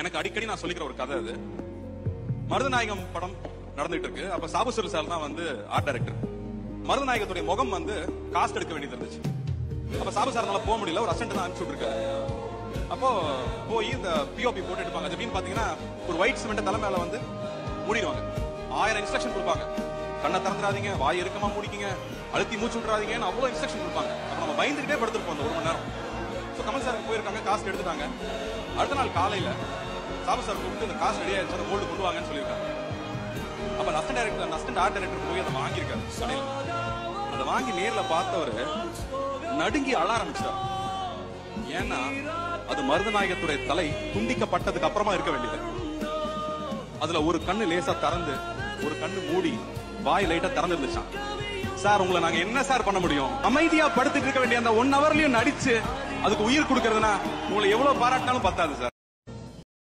எனக்கு அடிக்கடி நான் சொல்லிக்கிற ஒரு கதை அது. மருதநாயகம் படம் நடந்துட்டு இருக்கு அப்ப சாபுசுரு சார் தான் வந்து ஆர்ட் டைரக்டர் மருதநாயகத்துடைய முகம் வந்து காஸ்ட் எடுக்க வேண்டியது இருந்துச்சு. அப்ப சாபு சார்னால போக முடியல. ஒரு அசன்ட் தான் அனுப்பிச்சு இருக்காரு அப்போ போய் இந்த பிஓபி போட்டு எடுப்பாங்க எப்படின்னு பாத்தீங்கன்னா ஒரு ஒயிட் சிமெண்ட் தலை மேல வந்து மூடிடுவாங்க. ஆயிரம் இன்ஸ்ட்ரக்ஷன் கொடுப்பாங்க. கண்ணை திறந்துடாதீங்க வாய் இறுக்கமா முடிக்கீங்க அழுத்தி மூச்சு விட்டுறாதீங்கன்னு அவ்வளவு இன்ஸ்ட்ரக்ஷன் கொடுப்பாங்க. அப்ப நம்ம பயந்துகிட்டே படுத்துருப்போம் அந்த ஒரு மணி நேரம். ஸோ கமல் சார் போயிருக்காங்க காசு எடுத்துட்டாங்க. அடுத்த நாள் காலையில சாமி சார் கூப்பிட்டு இந்த காசு ரெடி ஆயிடுச்சு அந்த கோல்டு கொண்டு வாங்கன்னு சொல்லியிருக்காங்க அப்ப assistant director assistant art director போய் அதை வாங்கியிருக்காரு கடையில். அதை வாங்கி நேர்ல பார்த்தவரு நடுங்கி அழ ஆரம்பிச்சார் ஏன்னா அது மருதநாயகத்துடைய தலை துண்டிக்கப்பட்டதுக்கு அப்புறமா இருக்க வேண்டியது. அதுல ஒரு கண்ணு லேசா திறந்து ஒரு கண்ணு மூடி வாய் லைட்டா திறந்து இருந்துச்சான் சார் உங்களை நாங்க என்ன சார் பண்ண முடியும்? அமைதியா படுத்துட்டு இருக்க வேண்டிய அந்த ஒன் ஹவர்லயும் நடிச்சு அதுக்கு உயிர் கொடுக்கறதுனா உங்களை எவ்வளவு பாராட்டினாலும் பத்தாது சார்.